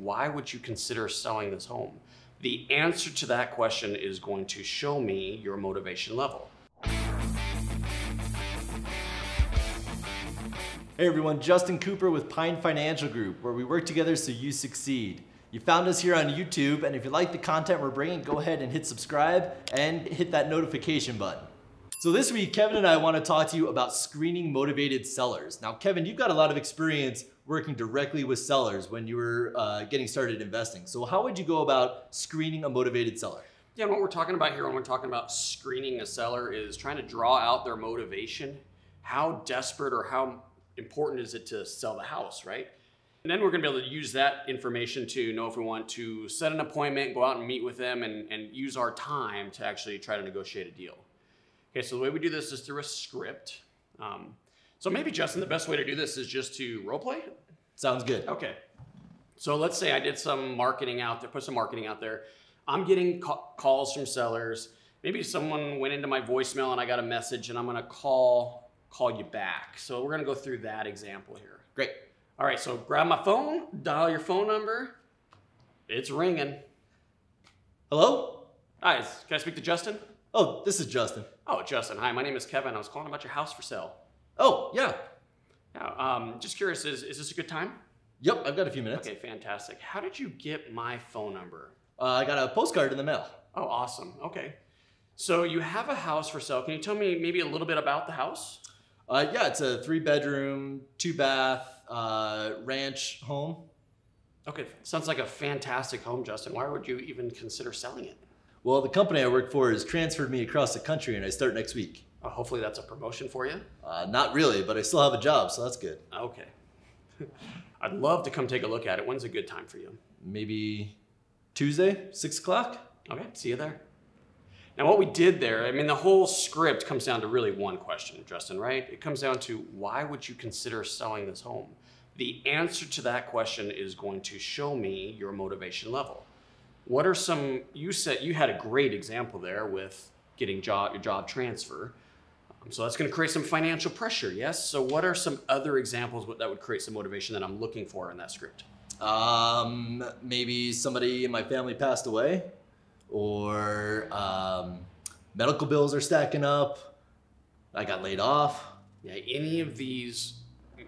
Why would you consider selling this home? The answer to that question is going to show me your motivation level. Hey everyone, Justin Cooper with Pine Financial Group, where we work together so you succeed. You found us here on YouTube, and if you like the content we're bringing, go ahead and hit subscribe and hit that notification button. So this week, Kevin and I want to talk to you about screening motivated sellers. Now, Kevin, you've got a lot of experience working directly with sellers when you were uh, getting started investing. So how would you go about screening a motivated seller? Yeah, and what we're talking about here when we're talking about screening a seller is trying to draw out their motivation. How desperate or how important is it to sell the house, right? And then we're gonna be able to use that information to know if we want to set an appointment, go out and meet with them, and, and use our time to actually try to negotiate a deal. Okay, so the way we do this is through a script. Um, so maybe, Justin, the best way to do this is just to role play? Sounds good. Okay. So let's say I did some marketing out there, put some marketing out there. I'm getting ca- calls from sellers. Maybe someone went into my voicemail and I got a message and I'm gonna call call you back. So we're gonna go through that example here. Great. All right, so grab my phone, dial your phone number. It's ringing. Hello? Hi, can I speak to Justin? Oh, this is Justin. Oh, Justin. Hi, my name is Kevin. I was calling about your house for sale. Oh, yeah. Now, um, just curious, is, is this a good time? Yep, I've got a few minutes. Okay, fantastic. How did you get my phone number? Uh, I got a postcard in the mail. Oh, awesome. Okay. So you have a house for sale. Can you tell me maybe a little bit about the house? Uh, yeah, it's a three bedroom, two bath, uh, ranch home. Okay, sounds like a fantastic home, Justin. Why would you even consider selling it? Well, the company I work for has transferred me across the country and I start next week. Hopefully that's a promotion for you. Uh, not really, but I still have a job, so that's good. Okay. I'd love to come take a look at it. When's a good time for you? Maybe Tuesday, six o'clock? Okay, see you there. Now, what we did there, I mean, the whole script comes down to really one question, Justin, right? It comes down to why would you consider selling this home? The answer to that question is going to show me your motivation level. What are some, you said you had a great example there with getting job, your job transfer. So that's going to create some financial pressure, yes? So, what are some other examples that would create some motivation that I'm looking for in that script? Um, maybe somebody in my family passed away, or um, medical bills are stacking up. I got laid off. Yeah, any of these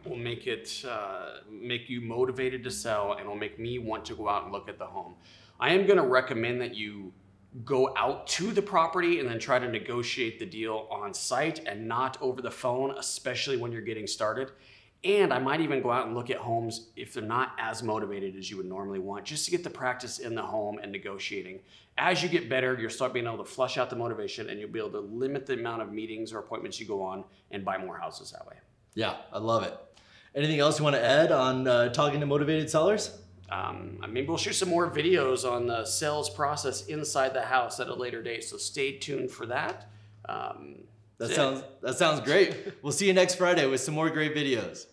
will make it uh, make you motivated to sell, and will make me want to go out and look at the home. I am going to recommend that you go out to the property and then try to negotiate the deal on site and not over the phone, especially when you're getting started. And I might even go out and look at homes if they're not as motivated as you would normally want, just to get the practice in the home and negotiating. As you get better, you'll start being able to flush out the motivation and you'll be able to limit the amount of meetings or appointments you go on and buy more houses that way. Yeah, I love it. Anything else you want to add on uh, talking to motivated sellers? um, maybe we'll shoot some more videos on the sales process inside the house at a later date. So stay tuned for that. Um, that sounds it. that sounds great. we'll see you next Friday with some more great videos.